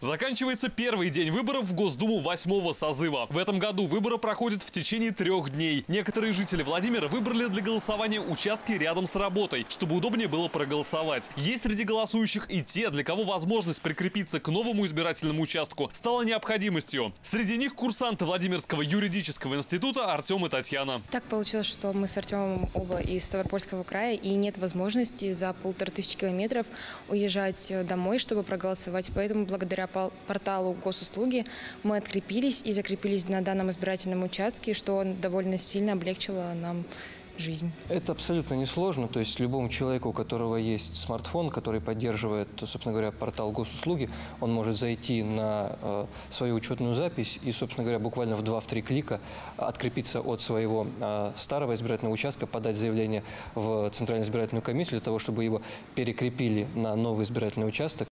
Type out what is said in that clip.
Заканчивается первый день выборов в Госдуму восьмого созыва. В этом году выборы проходят в течение трех дней. Некоторые жители Владимира выбрали для голосования участки рядом с работой, чтобы удобнее было проголосовать. Есть среди голосующих и те, для кого возможность прикрепиться к новому избирательному участку стала необходимостью. Среди них курсанты Владимирского юридического института Артем и Татьяна. Так получилось, что мы с Артемом оба из Ставропольского края, и нет возможности за полторы тысячи километров уезжать домой, чтобы проголосовать. Поэтому благодаря порталу госуслуги мы открепились и закрепились на данном избирательном участке, что довольно сильно облегчило нам жизнь. Это абсолютно несложно. То есть любому человеку, у которого есть смартфон, который поддерживает, собственно говоря, портал госуслуги, он может зайти на э, свою учетную запись и, собственно говоря, буквально в 2-3 клика открепиться от своего э, старого избирательного участка, подать заявление в Центральную избирательную комиссию для того, чтобы его перекрепили на новый избирательный участок